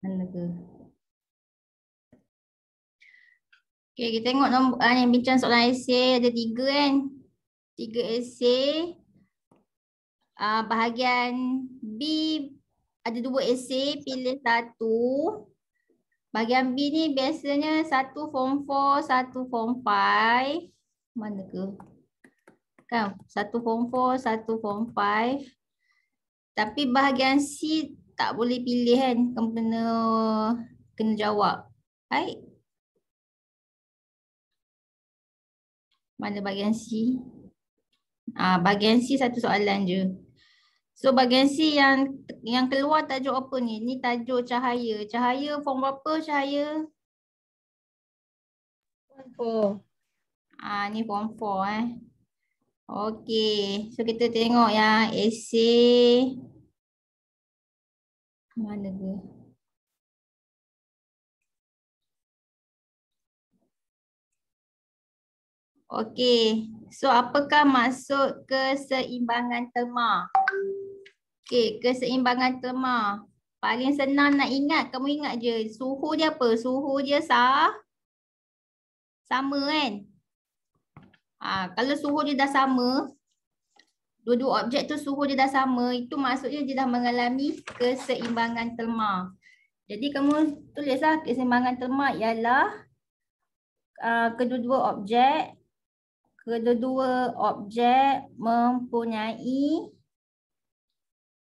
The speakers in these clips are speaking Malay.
Mana ke? Okay, kita tengok nombor ah, yang bincang soalan esei ada tiga kan. Tiga esei. Ah, bahagian B ada dua esei, pilih satu. Bahagian B ni biasanya satu form 4, satu form 5. Mana ke? Kan, satu form 4, satu form 5. Tapi bahagian C tak boleh pilih kan. Kena kena jawab. Baik. Mana bahagian C? Ah, bahagian C satu soalan je. So bahagian C yang yang keluar tajuk apa ni? Ni tajuk cahaya. Cahaya form berapa cahaya? Form 4. Ah, ni form 4 eh. Okey, so kita tengok yang esei. Mana ke? Okey, so apakah maksud keseimbangan terma? Okey, keseimbangan terma. Paling senang nak ingat, kamu ingat je suhu dia apa? Suhu dia sah? Sama kan? Ha, kalau suhu dia dah sama, dua-dua objek tu suhu dia dah sama, itu maksudnya dia dah mengalami keseimbangan terma. Jadi kamu tulislah keseimbangan terma ialah uh, kedua-dua objek kedua-dua objek mempunyai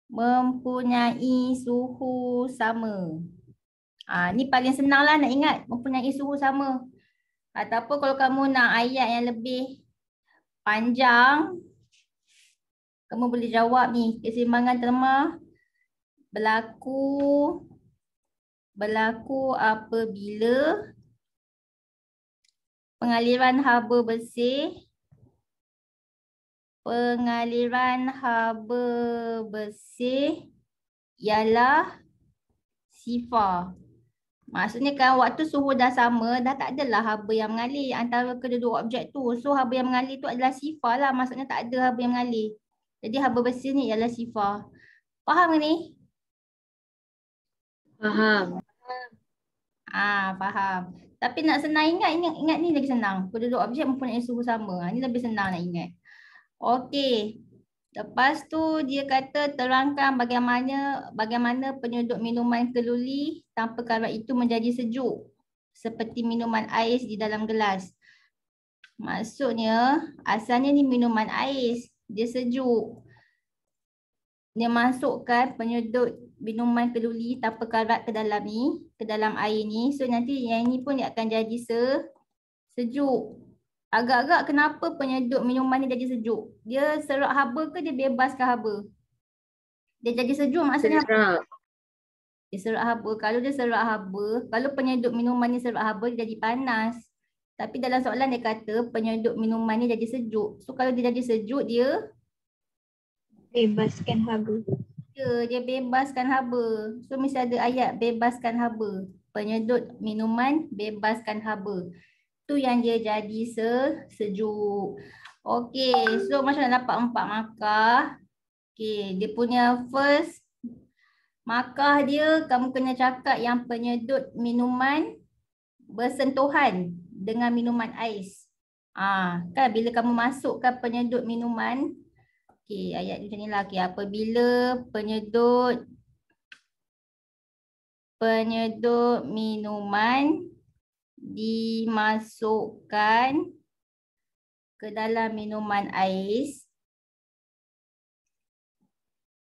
mempunyai suhu sama. Ah ni paling senanglah nak ingat mempunyai suhu sama. Ataupun kalau kamu nak ayat yang lebih panjang, kamu boleh jawab ni, keseimbangan terma berlaku berlaku apabila pengaliran haba bersih pengaliran haba bersih ialah sifar. Maksudnya kan waktu suhu dah sama, dah tak adalah haba yang mengalir antara kedua-dua objek tu. So haba yang mengalir tu adalah sifar lah. Maksudnya tak ada haba yang mengalir. Jadi haba bersih ni ialah sifar. Faham ke ni? Faham. Ah, faham. Tapi nak senang ingat, ingat, ingat ni lagi senang. Kedua-dua objek mempunyai suhu sama. Ha, ni lebih senang nak ingat. Okey. Lepas tu dia kata terangkan bagaimana bagaimana penyedut minuman keluli tanpa kadar itu menjadi sejuk seperti minuman ais di dalam gelas. Maksudnya asalnya ni minuman ais, dia sejuk. Dia masukkan penyedut minuman keluli tanpa karat ke dalam ni, ke dalam air ni. So nanti yang ni pun dia akan jadi se sejuk. Agak-agak kenapa penyedut minuman ni jadi sejuk? Dia serak haba ke dia bebaskan haba? Dia jadi sejuk maksudnya Serak. Dia serak haba. Kalau dia serak haba, kalau penyedut minuman ni serak haba dia jadi panas. Tapi dalam soalan dia kata penyedut minuman ni jadi sejuk. So kalau dia jadi sejuk dia Bebaskan haba. dia, dia bebaskan haba. So mesti ada ayat bebaskan haba. Penyedut minuman bebaskan haba tu yang dia jadi se sejuk. Okey, so macam nak dapat empat markah. Okey, dia punya first markah dia kamu kena cakap yang penyedut minuman bersentuhan dengan minuman ais. Ah, kan bila kamu masukkan penyedut minuman Okey, ayat macam ni lah. Okay, apabila penyedut penyedut minuman dimasukkan ke dalam minuman ais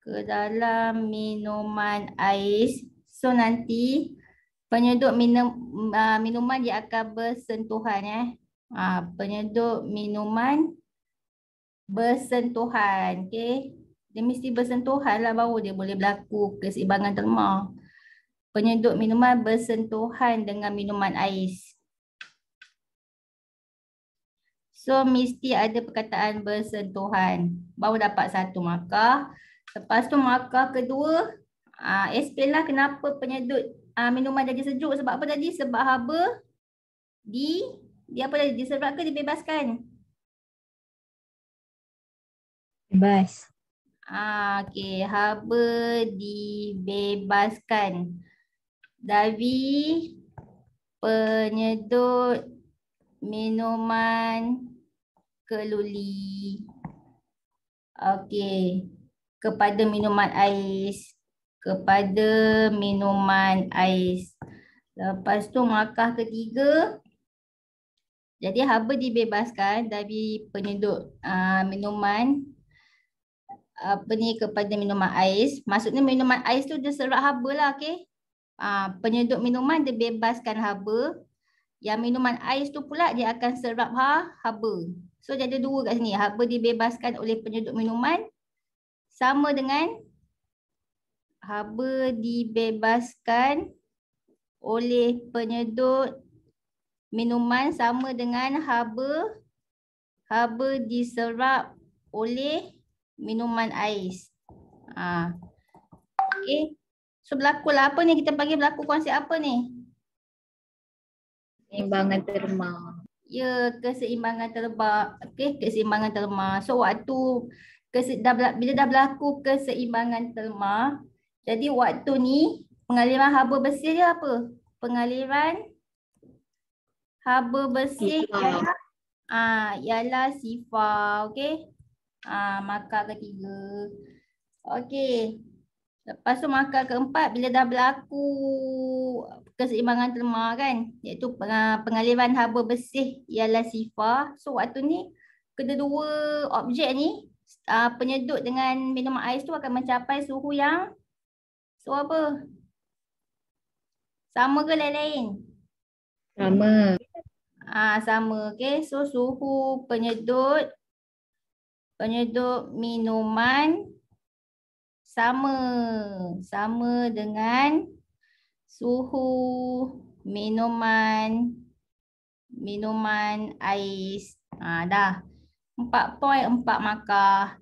ke dalam minuman ais so nanti penyedut minum uh, minuman dia akan bersentuhan eh uh, penyedut minuman bersentuhan okey dia mesti bersentuhan lah baru dia boleh berlaku keseimbangan terma penyedut minuman bersentuhan dengan minuman ais. So mesti ada perkataan bersentuhan. Baru dapat satu markah. Lepas tu markah kedua, uh, explain lah kenapa penyedut uh, minuman jadi sejuk. Sebab apa tadi? Sebab haba di, dia apa tadi? Diserat ke dibebaskan? Bebas. Ah, okey, haba dibebaskan dari penyedut minuman keluli. Okey, kepada minuman ais. Kepada minuman ais. Lepas tu markah ketiga. Jadi haba dibebaskan dari penyedut uh, minuman apa ni kepada minuman ais. Maksudnya minuman ais tu dia serap haba lah okey. Uh, penyedut minuman dia bebaskan haba. Yang minuman ais tu pula dia akan serap ha, haba. So ada dua kat sini. Haba dibebaskan oleh penyedut minuman sama dengan haba dibebaskan oleh penyedut minuman sama dengan haba haba diserap oleh minuman ais. Ha. Okay. So berlaku lah apa ni? Kita panggil berlaku konsep apa ni? Imbangan terma. Ya, keseimbangan terba, okey, keseimbangan terma. So waktu kese, dah, bila dah berlaku keseimbangan terma, jadi waktu ni pengaliran haba bersih dia apa? Pengaliran haba bersih ialah ah ialah sifar, okey. Ah maka ketiga. Okey. Lepas tu markah keempat bila dah berlaku keseimbangan terma kan iaitu pengaliran haba bersih ialah sifar. So waktu ni kedua-dua objek ni uh, penyedut dengan minuman ais tu akan mencapai suhu yang so apa? Sama ke lain-lain? Sama. Ah sama okey. So suhu penyedut penyedut minuman sama sama dengan suhu minuman minuman ais. Ha dah. Empat poin empat markah.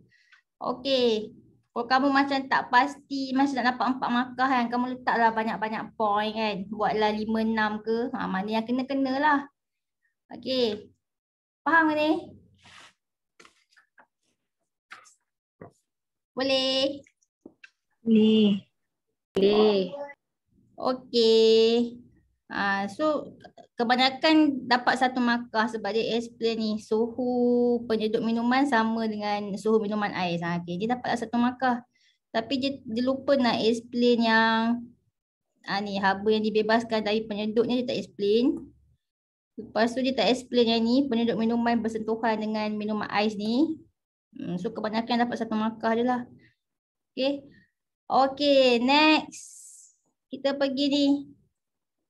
Okey. Kalau kamu macam tak pasti masih nak dapat empat markah kan, kamu letaklah banyak-banyak poin kan. Buatlah lima enam ke. Ha mana yang kena-kena lah. Okey. Faham ke ni? Boleh? Boleh. Boleh. Okey. Uh, so kebanyakan dapat satu markah sebab dia explain ni suhu penyedut minuman sama dengan suhu minuman air. Ha, okay. Dia dapat satu markah. Tapi dia, dia lupa nak explain yang ha, ni haba yang dibebaskan dari penyedut ni dia tak explain. Lepas tu dia tak explain yang ni penyedut minuman bersentuhan dengan minuman ais ni. Hmm, so kebanyakan dapat satu markah je lah. Okay. Okay, next. Kita pergi ni.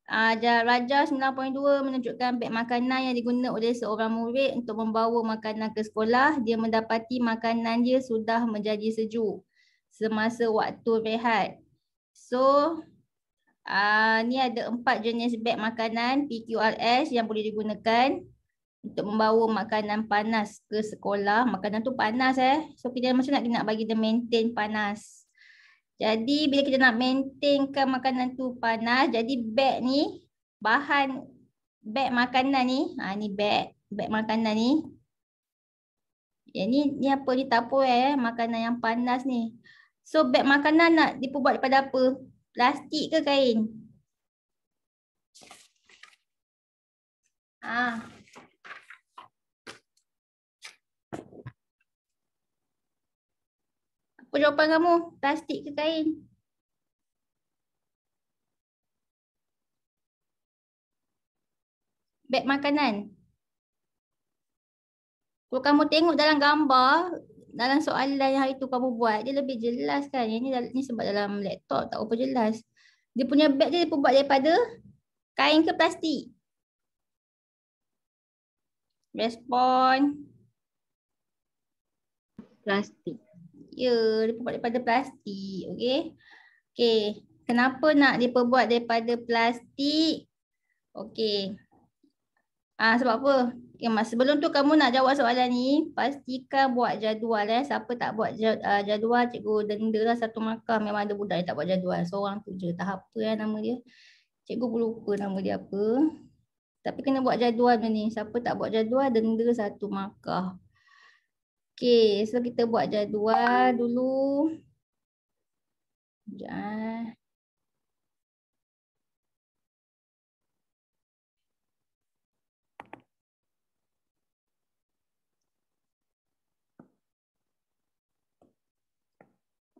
Uh, Raja 9.2 menunjukkan beg makanan yang digunakan oleh seorang murid untuk membawa makanan ke sekolah. Dia mendapati makanan dia sudah menjadi sejuk semasa waktu rehat. So, uh, ni ada empat jenis beg makanan PQRS yang boleh digunakan untuk membawa makanan panas ke sekolah. Makanan tu panas eh. So, kita macam nak, nak bagi dia maintain panas. Jadi bila kita nak maintainkan makanan tu panas, jadi beg ni bahan beg makanan ni, ha ni beg, beg makanan ni. Ya ni ni apa ni tapo eh makanan yang panas ni. So beg makanan nak diperbuat daripada apa? Plastik ke kain? Ah. Apa jawapan kamu? Plastik ke kain? Beg makanan. Kalau kamu tengok dalam gambar, dalam soalan yang hari tu kamu buat, dia lebih jelas kan. Yang ni, ni sebab dalam laptop tak apa jelas. Dia punya beg dia buat daripada kain ke plastik? Respon. Plastik. Ya, dia buat daripada plastik. Okey. Okey. Kenapa nak diperbuat daripada plastik? Okey. Ah sebab apa? Okay, mas, sebelum tu kamu nak jawab soalan ni, pastikan buat jadual eh. Siapa tak buat ah, jadual, cikgu denda lah satu markah. Memang ada budak yang tak buat jadual. Seorang tu je. Tahap apa ya nama dia. Cikgu pun lupa nama dia apa. Tapi kena buat jadual ni. Siapa tak buat jadual, denda satu markah. Okay, so kita buat jadual dulu. Eh.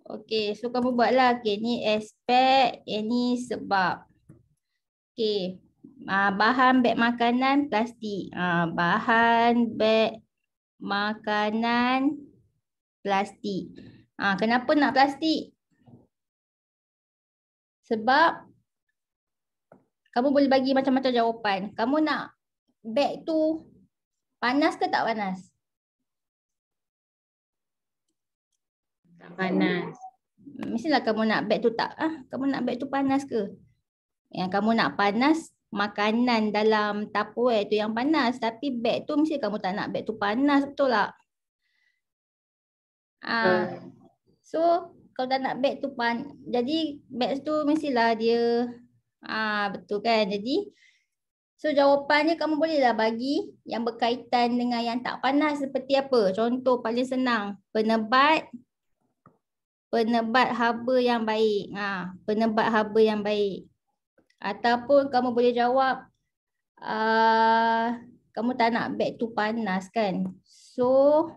Okay, so kamu buatlah. Okay, ni aspek, ini sebab. Okay, ah, bahan beg makanan plastik. Ah, bahan beg makanan plastik. Ah, kenapa nak plastik? Sebab kamu boleh bagi macam-macam jawapan. Kamu nak beg tu panas ke tak panas? Tak panas. Mestilah kamu nak beg tu tak ah, kamu nak beg tu panas ke? Yang kamu nak panas makanan dalam tupperware tu yang panas tapi beg tu mesti kamu tak nak beg tu panas betul tak? Ah, so kalau tak nak beg tu pan jadi beg tu mestilah dia ah betul kan? Jadi so jawapannya kamu bolehlah bagi yang berkaitan dengan yang tak panas seperti apa? Contoh paling senang, penebat penebat haba yang baik. Ha, penebat haba yang baik. Ataupun kamu boleh jawab uh, kamu tak nak beg tu panas kan. So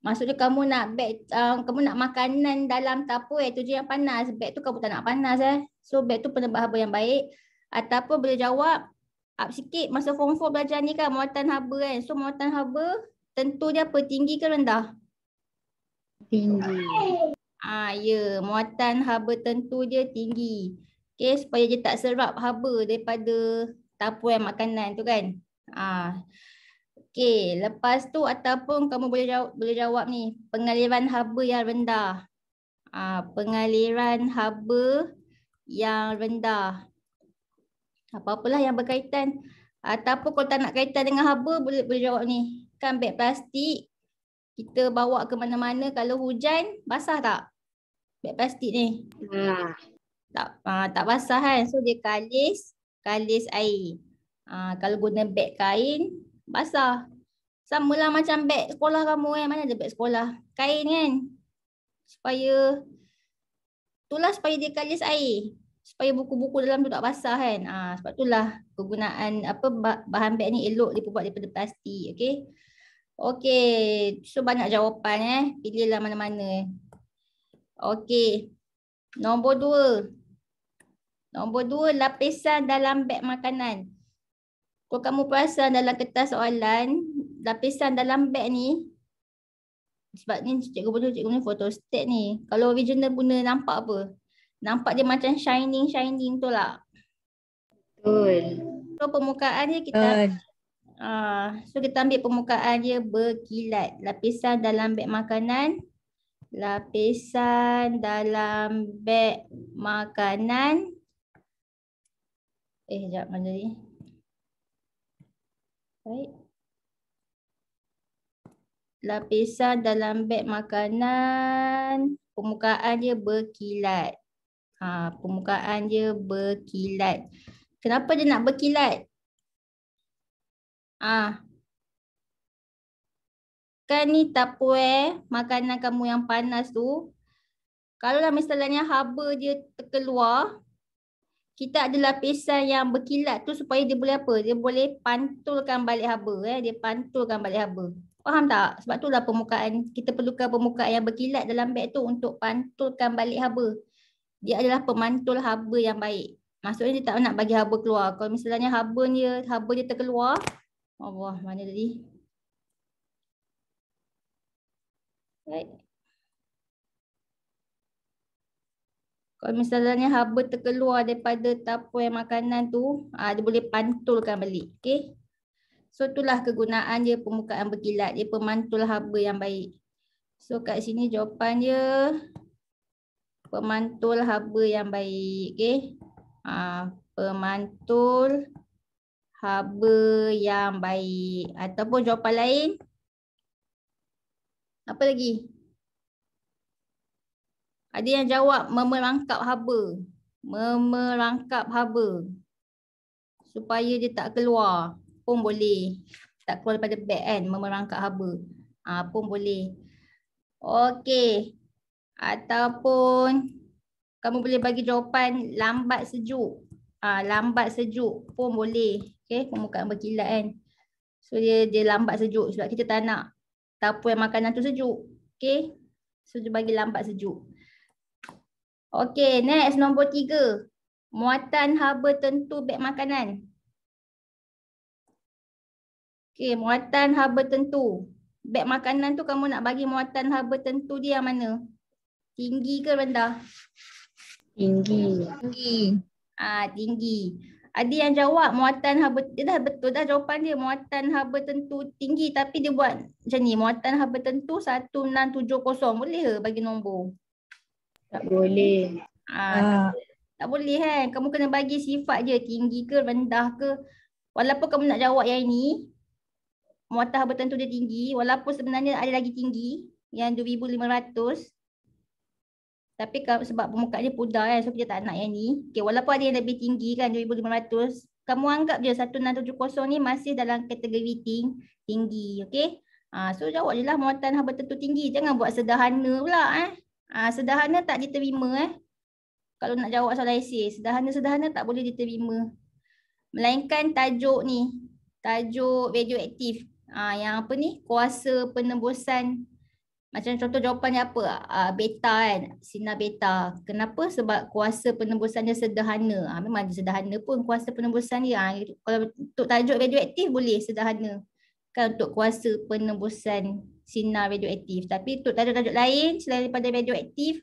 maksudnya kamu nak beg uh, kamu nak makanan dalam tupperware tu je yang panas. Beg tu kamu tak nak panas eh. So beg tu penebat haba yang baik. Ataupun boleh jawab up sikit masa form 4 belajar ni kan muatan haba kan. So muatan haba tentu dia apa tinggi ke rendah? Tinggi. Ah ya, muatan haba tentu dia tinggi. Okey, supaya dia tak serap haba daripada tapuan makanan tu kan. Ah. Okey, lepas tu ataupun kamu boleh jawab boleh jawab ni, pengaliran haba yang rendah. Ah, pengaliran haba yang rendah. Apa-apalah yang berkaitan ataupun kalau tak nak kaitan dengan haba boleh boleh jawab ni. Kan beg plastik kita bawa ke mana-mana kalau hujan basah tak? Beg plastik ni. Ah. Tak uh, tak basah kan. So dia kalis, kalis air. Uh, kalau guna beg kain basah. Sama lah macam beg sekolah kamu kan. Mana ada beg sekolah? Kain kan. Supaya itulah supaya dia kalis air. Supaya buku-buku dalam tu tak basah kan. Uh, sebab itulah kegunaan apa bahan beg ni elok dibuat daripada plastik. Okay. Okey, so banyak jawapan eh. Pilihlah mana-mana. Okey. Nombor dua. Nombor dua, lapisan dalam beg makanan. Kalau kamu perasan dalam kertas soalan, lapisan dalam beg ni, sebab ni cikgu betul cikgu ni photostat ni. Kalau original guna nampak apa? Nampak dia macam shining-shining tu lah. Betul. So permukaan dia kita Uh, so kita ambil permukaan dia berkilat. Lapisan dalam beg makanan. Lapisan dalam beg makanan. Eh, sekejap mana ni. Baik. Lapisan dalam beg makanan. Permukaan dia berkilat. Ha, permukaan dia berkilat. Kenapa dia nak berkilat? Ah. Kan ni tupperware makanan kamu yang panas tu. Kalau lah misalnya haba dia terkeluar, kita ada lapisan yang berkilat tu supaya dia boleh apa? Dia boleh pantulkan balik haba. Eh? Dia pantulkan balik haba. Faham tak? Sebab tu lah permukaan, kita perlukan permukaan yang berkilat dalam beg tu untuk pantulkan balik haba. Dia adalah pemantul haba yang baik. Maksudnya dia tak nak bagi haba keluar. Kalau misalnya haba dia, haba dia terkeluar, Allah, mana tadi? Baik. Kalau misalnya haba terkeluar daripada tapuan makanan tu, ah, dia boleh pantulkan balik. Okay. So itulah kegunaan dia permukaan berkilat. Dia pemantul haba yang baik. So kat sini jawapan dia pemantul haba yang baik. Okay. Ah, pemantul haba yang baik. Ataupun jawapan lain. Apa lagi? Ada yang jawab memerangkap haba. Memerangkap haba. Supaya dia tak keluar. Pun boleh. Tak keluar daripada beg kan. Memerangkap haba. Ah pun boleh. Okey. Ataupun kamu boleh bagi jawapan lambat sejuk. Ah lambat sejuk pun boleh. Okey, permukaan berkilat kan. So dia dia lambat sejuk sebab kita tak nak tapu yang makanan tu sejuk. Okey. So dia bagi lambat sejuk. Okey, next nombor tiga. Muatan haba tentu beg makanan. Okey, muatan haba tentu. Beg makanan tu kamu nak bagi muatan haba tentu dia yang mana? Tinggi ke rendah? Tinggi. Tinggi. Ah, tinggi. Ada yang jawab muatan haba dia dah betul dah jawapan dia muatan haba tentu tinggi tapi dia buat macam ni muatan haba tentu 1670 boleh ke bagi nombor? Tak boleh. Ah, tak, tak boleh kan. Kamu kena bagi sifat je tinggi ke rendah ke. Walaupun kamu nak jawab yang ini muatan haba tentu dia tinggi walaupun sebenarnya ada lagi tinggi yang 2500 tapi sebab permukaan dia pudar kan, so kita tak nak yang ni. Okay, walaupun ada yang lebih tinggi kan, 2500. Kamu anggap je 1670 ni masih dalam kategori ting tinggi. Okay. Ha, so jawab je lah muatan haba tentu tinggi. Jangan buat sederhana pula. Eh. Ha, sederhana tak diterima. Eh. Kalau nak jawab soal esay, sederhana-sederhana tak boleh diterima. Melainkan tajuk ni. Tajuk radioaktif. Ha, yang apa ni? Kuasa penembusan macam contoh jawapannya apa? Uh, beta kan, sinar beta. Kenapa? Sebab kuasa penembusannya sederhana. Uh, memang dia sederhana pun kuasa penembusan dia. Uh, kalau untuk tajuk radioaktif boleh sederhana. Kan untuk kuasa penembusan sinar radioaktif. Tapi untuk tajuk-tajuk lain selain daripada radioaktif,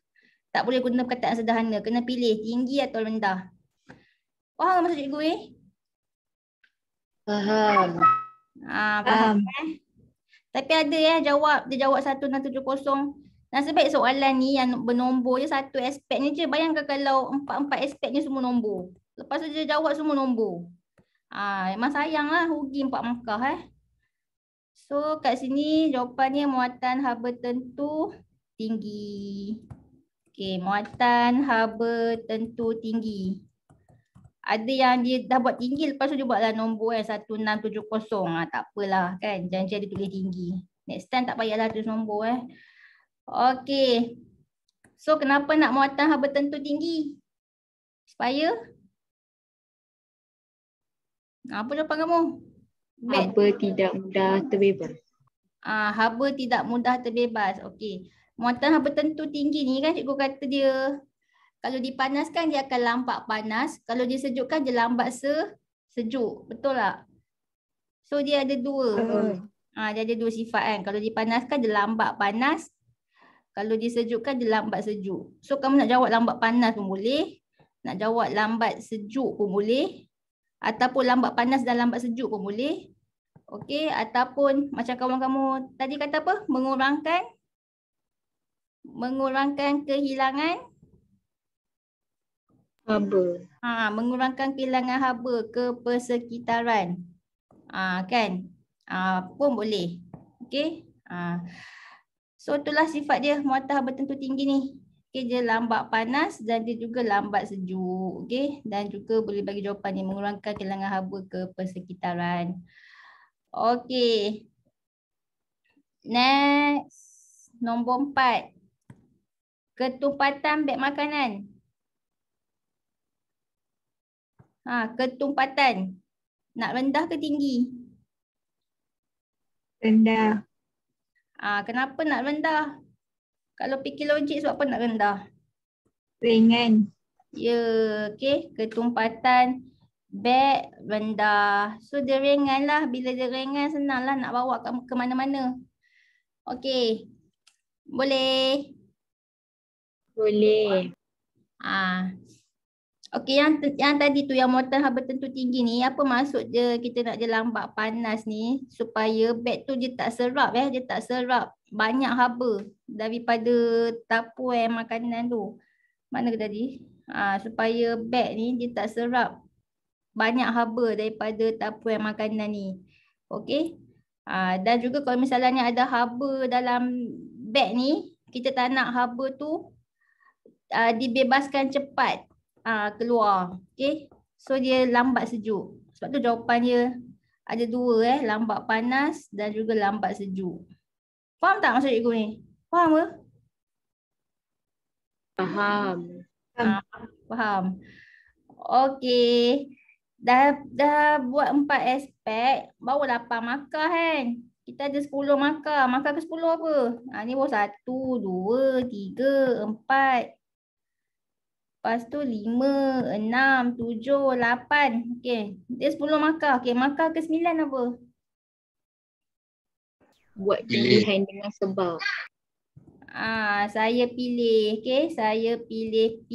tak boleh guna perkataan sederhana. Kena pilih tinggi atau rendah. Faham maksud cikgu eh? Faham. Ah, faham. faham. Eh? Tapi ada ya jawab, dia jawab 1670. Nasib baik soalan ni yang bernombor je satu aspek ni je. Bayangkan kalau empat-empat aspek ni semua nombor. Lepas tu dia jawab semua nombor. Ah, memang sayang lah rugi empat markah eh. So kat sini jawapannya muatan haba tentu tinggi. Okay, muatan haba tentu tinggi. Ada yang dia dah buat tinggi lepas tu dia buatlah nombor yang 1670 ah tak apalah kan janji dia tulis tinggi. Next time tak payahlah tulis nombor eh. Okey. So kenapa nak muatan haba tentu tinggi? Supaya? Apa jawapan kamu haba tidak mudah terbebas ah haba tidak mudah terbebas okey muatan haba tentu tinggi ni kan cikgu kata dia kalau dipanaskan dia akan lambat panas. Kalau disejukkan dia lambat se sejuk. Betul tak? So dia ada dua. Uh. Ha, dia ada dua sifat kan. Kalau dipanaskan dia lambat panas. Kalau disejukkan dia lambat sejuk. So kamu nak jawab lambat panas pun boleh. Nak jawab lambat sejuk pun boleh. Ataupun lambat panas dan lambat sejuk pun boleh. Okey. Ataupun macam kawan kamu tadi kata apa? Mengurangkan. Mengurangkan kehilangan haba. Ha, mengurangkan kehilangan haba ke persekitaran. Ha, kan? Ha, pun boleh. Okey. Ha. So itulah sifat dia muatan haba tentu tinggi ni. Okey, dia lambat panas dan dia juga lambat sejuk. Okey, dan juga boleh bagi jawapan ni mengurangkan kehilangan haba ke persekitaran. Okey. Next. Nombor empat. Ketumpatan beg makanan. Ha, ketumpatan. Nak rendah ke tinggi? Rendah. Ha, kenapa nak rendah? Kalau fikir logik sebab apa nak rendah? Ringan. Ya, okey. Ketumpatan beg rendah. So dia ringan lah. Bila dia ringan senang lah nak bawa ke, ke mana-mana. Okey. Boleh? Boleh. Ah, Okey yang yang tadi tu yang muatan haba tentu tinggi ni apa maksud dia kita nak je lambat panas ni supaya beg tu dia tak serap eh dia tak serap banyak haba daripada tapuan makanan tu. Mana tadi? Ha, supaya beg ni dia tak serap banyak haba daripada tapuan makanan ni. Okey. Ha, dan juga kalau misalnya ada haba dalam beg ni kita tak nak haba tu uh, dibebaskan cepat uh, keluar. Okay. So dia lambat sejuk. Sebab tu jawapan dia ada dua eh. Lambat panas dan juga lambat sejuk. Faham tak maksud cikgu ni? Faham ke? Faham. Ah, faham. Okey. Dah dah buat empat aspek, baru lapan markah kan? Kita ada sepuluh markah. Markah ke sepuluh apa? Ha, ni baru satu, dua, tiga, empat. Lepas tu lima, enam, tujuh, lapan. Okey. Dia sepuluh markah. Okey, markah ke sembilan apa? Buat Pilih. pilihan dengan sebab. Ah, saya pilih, okey, saya pilih P.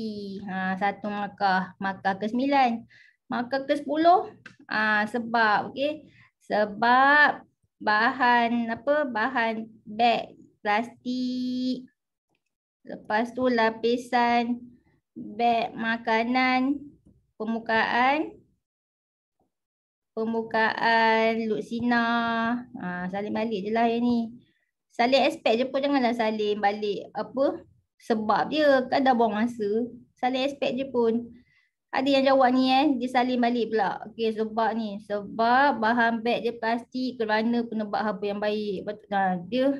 Ha, satu markah, markah ke-9. Markah ke-10, ah sebab, okey. Sebab bahan apa? Bahan beg plastik. Lepas tu lapisan beg makanan permukaan permukaan Luxina. Ha, salin balik je lah yang ni. Salin aspek je pun janganlah salin balik apa sebab dia kan dah buang masa. Salin aspek je pun. Ada yang jawab ni eh, dia salin balik pula. Okey sebab ni, sebab bahan beg dia plastik kerana penebak haba yang baik. Nah, dia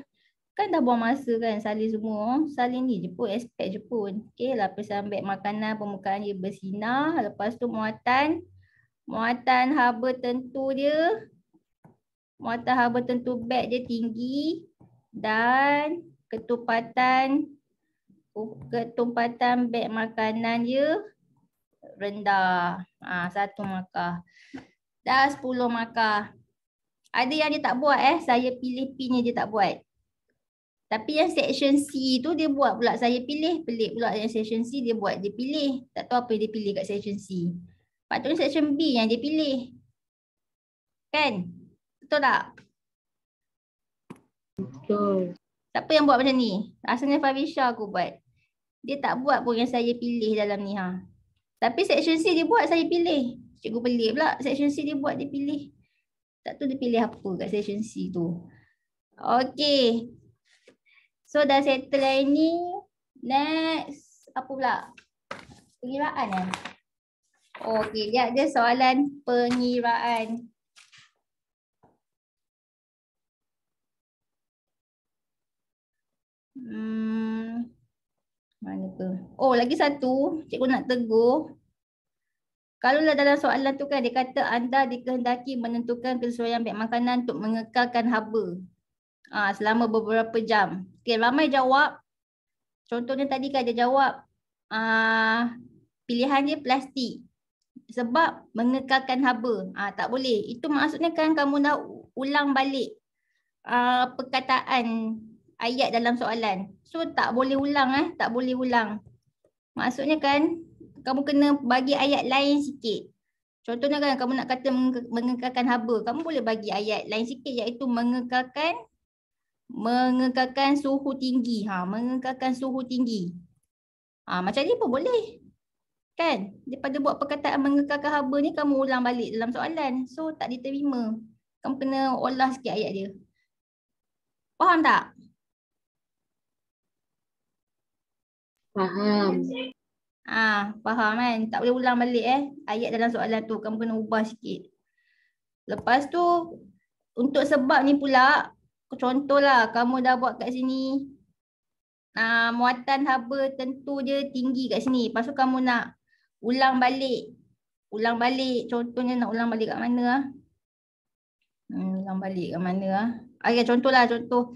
kan dah buang masa kan salin semua. Salin ni je pun, aspek je pun. Okey lapisan beg makanan permukaan dia bersinar. Lepas tu muatan. Muatan haba tentu dia. Muatan haba tentu beg dia tinggi dan ketumpatan ketumpatan beg makanan dia rendah. Ah ha, satu markah. Dah sepuluh markah. Ada yang dia tak buat eh, saya pilih P ni dia tak buat. Tapi yang section C tu dia buat pula saya pilih. Pelik pula yang section C dia buat dia pilih. Tak tahu apa yang dia pilih kat section C. Patutnya section B yang dia pilih. Kan? Betul tak? Betul. Siapa yang buat macam ni? Rasanya Favisha aku buat. Dia tak buat pun yang saya pilih dalam ni ha. Tapi section C dia buat saya pilih. Cikgu pelik pula. Section C dia buat dia pilih. Tak tahu dia pilih apa kat section C tu. Okay. So dah settle hari ni. Next. Apa pula? Pengiraan eh? Okay. Lihat dia soalan pengiraan. Hmm. Mana tu? Oh, lagi satu. Cikgu nak tegur. Kalau lah dalam soalan tu kan dia kata anda dikehendaki menentukan kesesuaian beg makanan untuk mengekalkan haba ha, selama beberapa jam. Okey, ramai jawab. Contohnya tadi kan dia jawab uh, pilihan dia plastik. Sebab mengekalkan haba. Ha, tak boleh. Itu maksudnya kan kamu dah ulang balik uh, perkataan ayat dalam soalan. So tak boleh ulang eh, tak boleh ulang. Maksudnya kan kamu kena bagi ayat lain sikit. Contohnya kan kamu nak kata mengekalkan haba, kamu boleh bagi ayat lain sikit iaitu mengekalkan mengekalkan suhu tinggi. Ha, mengekalkan suhu tinggi. Ha, macam ni pun boleh. Kan? Daripada buat perkataan mengekalkan haba ni kamu ulang balik dalam soalan. So tak diterima. Kamu kena olah sikit ayat dia. Faham tak? Faham. Ah, faham kan? Tak boleh ulang balik eh ayat dalam soalan tu. Kamu kena ubah sikit. Lepas tu untuk sebab ni pula contohlah kamu dah buat kat sini ah, muatan haba tentu dia tinggi kat sini. Lepas tu kamu nak ulang balik. Ulang balik. Contohnya nak ulang balik kat mana ah? Hmm, ulang balik kat mana ah? Okay, contohlah contoh.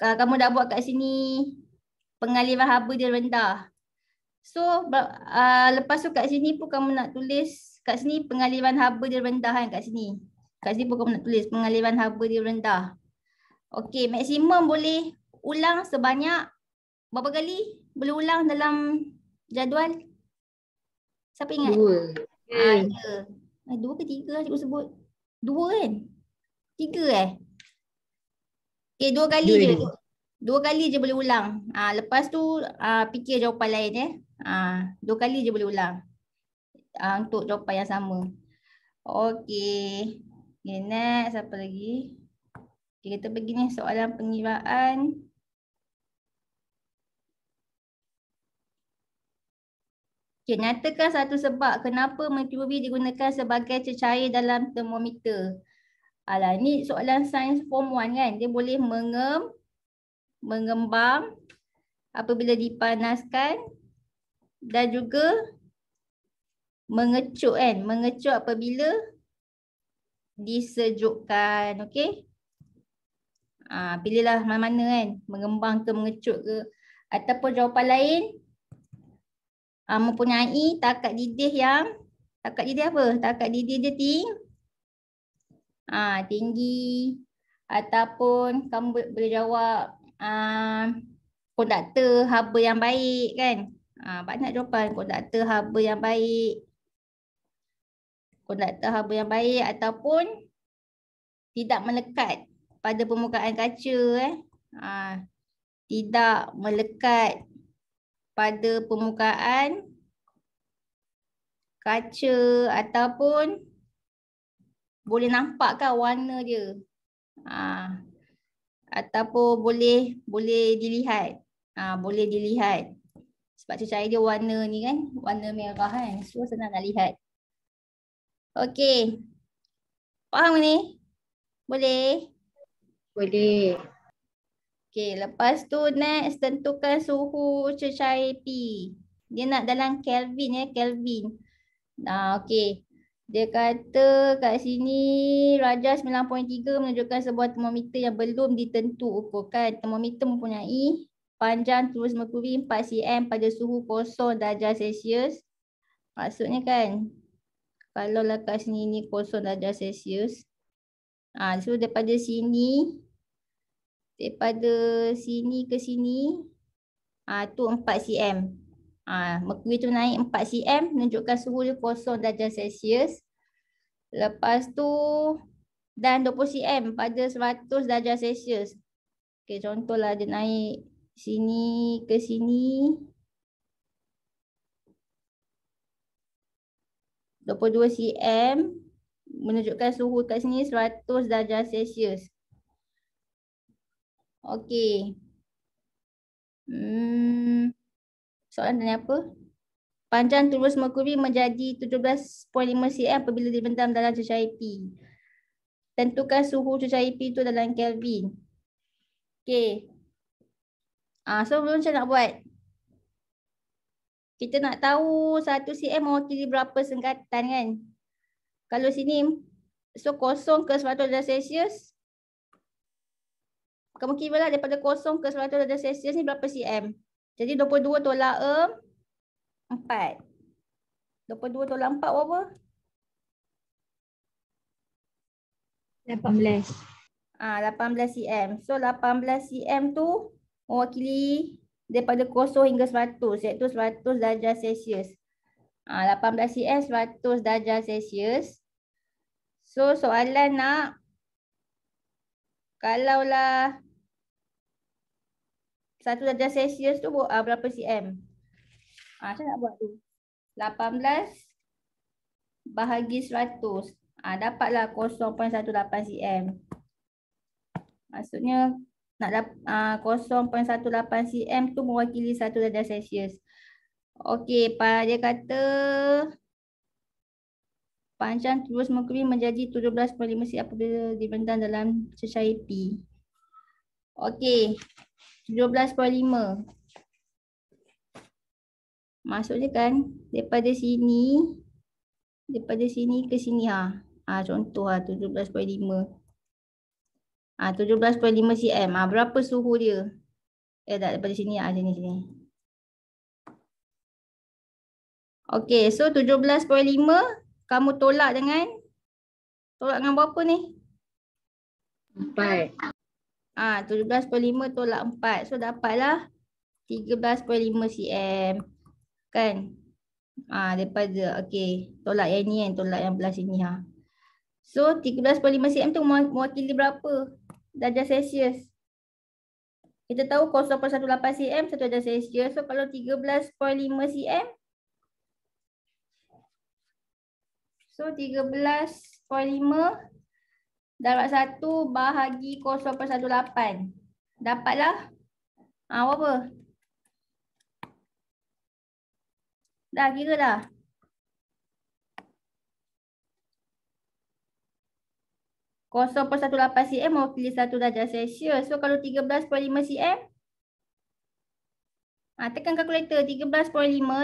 Kamu dah buat kat sini pengaliran haba dia rendah. So uh, lepas tu kat sini pun kamu nak tulis kat sini pengaliran haba dia rendah kan kat sini. Kat sini pun kamu nak tulis pengaliran haba dia rendah. Okey, maksimum boleh ulang sebanyak berapa kali? Boleh ulang dalam jadual? Siapa ingat? Dua. Ah, ya. Ah, dua ke tiga cikgu sebut? Dua kan? Tiga eh? Okay, dua kali Dua je. ni. Dua kali je boleh ulang. Ah, lepas tu ah, fikir jawapan lain eh. Ah, dua kali je boleh ulang. Ah, untuk jawapan yang sama. Okey. Okay, next. Apa lagi? Okay, kita pergi ni soalan pengiraan. Okay, nyatakan satu sebab kenapa merkuri digunakan sebagai cecair dalam termometer. Alah, ni soalan sains form 1 kan. Dia boleh mengem, mengembang apabila dipanaskan dan juga mengecut kan. Mengecut apabila disejukkan. Okey. Ha, pilihlah mana-mana kan. Mengembang ke mengecut ke. Ataupun jawapan lain. Ha, mempunyai takat didih yang. Takat didih apa? Takat didih dia tinggi. Ha, tinggi. Ataupun kamu boleh jawab. Uh, konduktor haba yang baik kan. Ha, banyak jawapan konduktor haba yang baik. Konduktor haba yang baik ataupun tidak melekat pada permukaan kaca eh. Ha, tidak melekat pada permukaan kaca ataupun boleh nampak kan warna dia. Ha, ataupun boleh boleh dilihat. Ha, boleh dilihat. Sebab cecair dia warna ni kan, warna merah kan. So senang nak lihat. Okey. Faham ni? Boleh? Boleh. Okey, lepas tu next tentukan suhu cecair P. Dia nak dalam Kelvin ya, Kelvin. Nah, okey. Dia kata kat sini Raja 9.3 menunjukkan sebuah termometer yang belum ditentu ukurkan. Termometer mempunyai panjang terus merkuri 4 cm pada suhu kosong darjah Celsius. Maksudnya kan kalau lah kat sini ni kosong darjah Celsius. Ha, so daripada sini daripada sini ke sini ha, tu 4 cm. Ha, merkuri tu naik 4 cm menunjukkan suhu dia kosong darjah Celsius. Lepas tu dan 20 cm pada 100 darjah Celsius. Okey, contohlah dia naik sini ke sini. 22 cm menunjukkan suhu kat sini 100 darjah Celsius. Okey. Hmm. Soalan tanya apa? Panjang turus merkuri menjadi 17.5 cm apabila dibentang dalam cecair P. Tentukan suhu cecair P itu dalam Kelvin. Okey. Ah, so belum macam nak buat? Kita nak tahu 1 cm mewakili berapa sengkatan kan? Kalau sini, so kosong ke 100 darjah Celsius. Kamu kira lah daripada kosong ke 100 darjah Celsius ni berapa cm? Jadi 22 tolak 4. 22 tolak 4 berapa? 18. Ah, 18 cm. So 18 cm tu mewakili daripada kosong hingga 100 iaitu 100 darjah Celsius. Ah, 18 cm 100 darjah Celsius. So soalan nak kalaulah satu darjah Celsius tu uh, berapa cm? Ah, saya nak buat tu. 18 bahagi 100. Ah, dapatlah 0.18 cm. Maksudnya nak dapat uh, 0.18 cm tu mewakili satu darjah Celsius. Okey, dia kata panjang terus merkuri menjadi 17.5 cm apabila dibentang dalam cecair P. Okey. 17.5. Maksudnya kan daripada sini daripada sini ke sini ha. Ha contoh ha 17.5. Ha 17.5 cm. Ha berapa suhu dia? Eh tak daripada sini ha sini sini. Okey, so 17.5 kamu tolak dengan tolak dengan berapa ni? 4. Ah, ha, 17.5 tolak 4. So dapatlah 13.5 cm. Kan? Ah, ha, daripada okey, tolak yang ni kan, tolak yang belah sini ha. So 13.5 cm tu mewakili berapa? Darjah Celsius. Kita tahu 0.18 cm satu darjah Celsius. So kalau 13.5 cm So 13.5 Darab satu bahagi 0.18. Dapatlah. Ha, apa? Dah kira dah. Kosong per satu lapan cm mewakili satu darjah Celsius. So kalau 13.5 cm, Ha, tekan kalkulator 13.5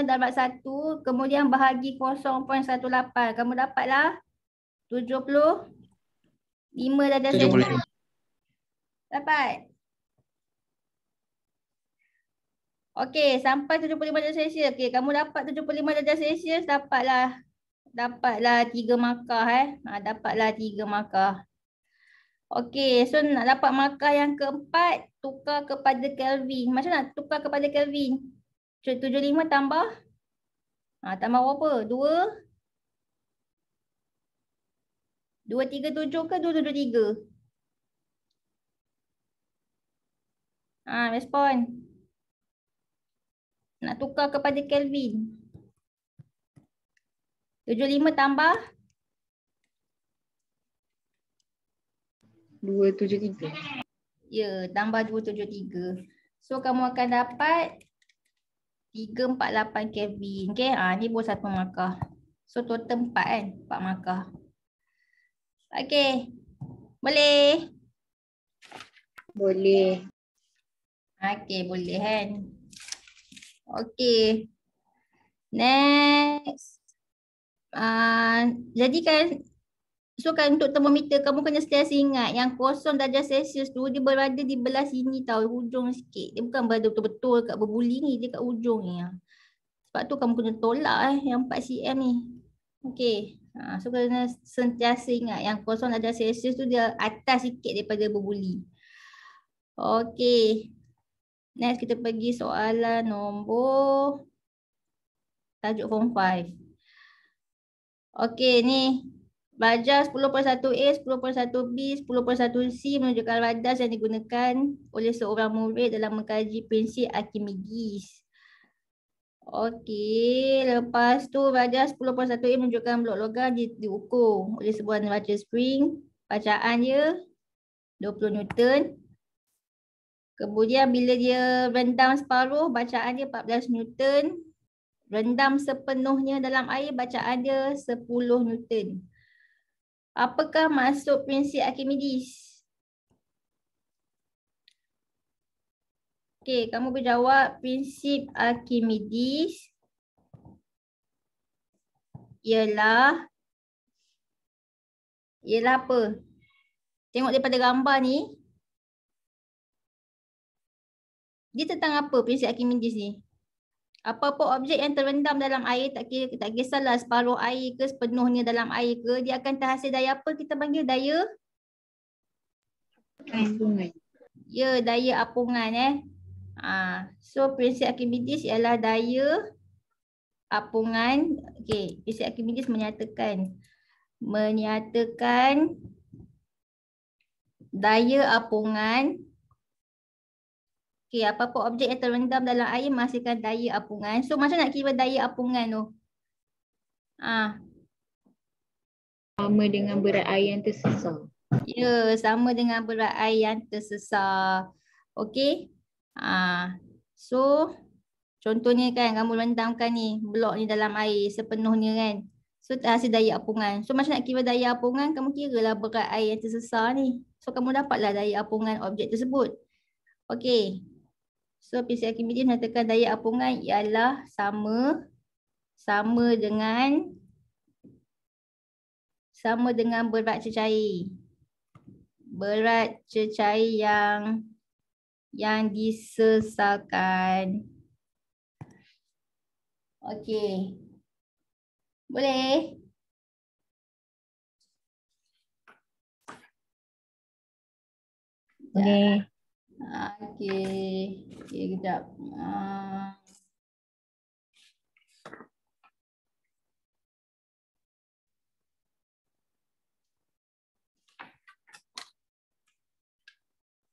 darab 1 kemudian bahagi 0.18. Kamu dapatlah 75 darjah Celsius. Dapat? Okey, sampai 75 darjah Celsius. Okey, kamu dapat 75 darjah Celsius, dapatlah dapatlah 3 markah eh. Ha, dapatlah 3 markah. Okey, so nak dapat markah yang keempat, tukar kepada Kelvin. Macam nak tukar kepada Kelvin? 75 tambah? Ha, tambah berapa? 2? 237 ke 273? Ha, respon. Nak tukar kepada Kelvin. 75 tambah? 273. Ya, tambah 273. So kamu akan dapat 348 Kelvin. Okay, ha, ni pun satu markah. So total 4 kan? 4 markah. Okay. Boleh? Boleh. Okay, boleh kan? Okay. Next. Uh, jadi kan So kan untuk termometer kamu kena sentiasa ingat yang kosong darjah Celsius tu dia berada di belah sini tau, hujung sikit. Dia bukan berada betul-betul kat berbuli ni, dia kat hujung ni. Sebab tu kamu kena tolak eh yang 4 cm ni. Okay. Ha, so kena sentiasa ingat yang kosong darjah Celsius tu dia atas sikit daripada berbuli. Okay. Next kita pergi soalan nombor tajuk form 5. Okay ni Belajar 10.1A, 10.1B, 10.1C menunjukkan radas yang digunakan oleh seorang murid dalam mengkaji prinsip Archimedes. Okey, lepas tu belajar 10.1A menunjukkan blok logam di, diukur oleh sebuah neraca spring. Bacaan dia 20 Newton. Kemudian bila dia rendam separuh, bacaan dia 14 Newton. Rendam sepenuhnya dalam air, bacaan dia 10 Newton. Apakah maksud prinsip Archimedes? Okey, kamu berjawab prinsip Archimedes ialah ialah apa? Tengok daripada gambar ni. Dia tentang apa prinsip Archimedes ni? Apa-apa objek yang terendam dalam air tak kira tak kisahlah separuh air ke sepenuhnya dalam air ke dia akan terhasil daya apa kita panggil daya apungan. Ya daya apungan eh. Ha. so prinsip Archimedes ialah daya apungan. Okey, prinsip Archimedes menyatakan menyatakan daya apungan Okey, apa-apa objek yang terendam dalam air menghasilkan daya apungan. So macam nak kira daya apungan tu? Ah. Sama dengan berat air yang tersesar. Ya, sama dengan berat air yang tersesar. Okey. Ah. So contohnya kan kamu rendamkan ni blok ni dalam air sepenuhnya kan. So terhasil daya apungan. So macam nak kira daya apungan, kamu kira lah berat air yang tersesar ni. So kamu dapatlah daya apungan objek tersebut. Okey. So PC Archimedes menyatakan daya apungan ialah sama sama dengan sama dengan berat cecair. Berat cecair yang yang disesalkan. Okey. Boleh? Boleh. Okey. Okey, kejap. Uh.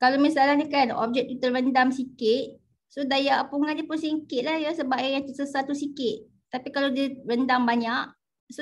Kalau misalnya ni kan objek tu terendam sikit, so daya apungan dia pun sikit lah ya sebab air yang tersesat tu sikit. Tapi kalau dia rendam banyak,